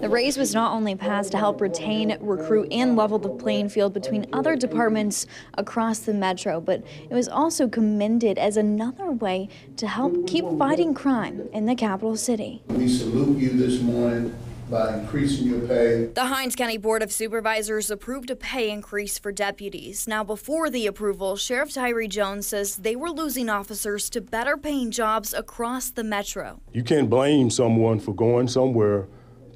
The raise was not only passed to help retain, recruit, and level the playing field between other departments across the metro, but it was also commended as another way to help keep fighting crime in the capital city. We salute you this morning by increasing your pay. The Hinds County Board of Supervisors approved a pay increase for deputies. Now, before the approval, Sheriff Tyree Jones says they were losing officers to better paying jobs across the metro. You can't blame someone for going somewhere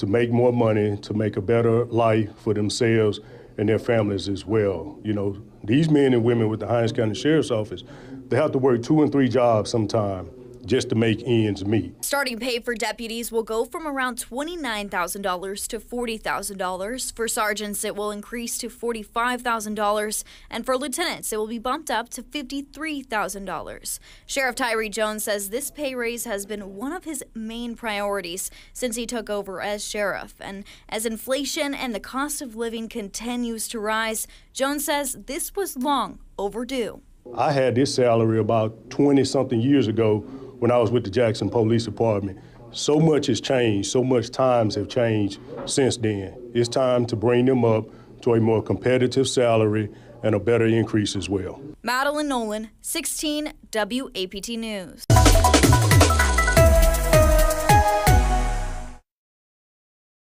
to make more money, to make a better life for themselves and their families as well. You know, these men and women with the Hinds County Sheriff's Office, they have to work two and three jobs sometime just to make ends meet. Starting pay for deputies will go from around $29,000 to $40,000. For sergeants, it will increase to $45,000. And for lieutenants, it will be bumped up to $53,000. Sheriff Tyree Jones says this pay raise has been one of his main priorities since he took over as sheriff. And as inflation and the cost of living continues to rise, Jones says this was long overdue. I had this salary about 20 something years ago when I was with the Jackson Police Department. So much has changed, so much times have changed since then. It's time to bring them up to a more competitive salary and a better increase as well. Madeline Nolan, 16 WAPT News.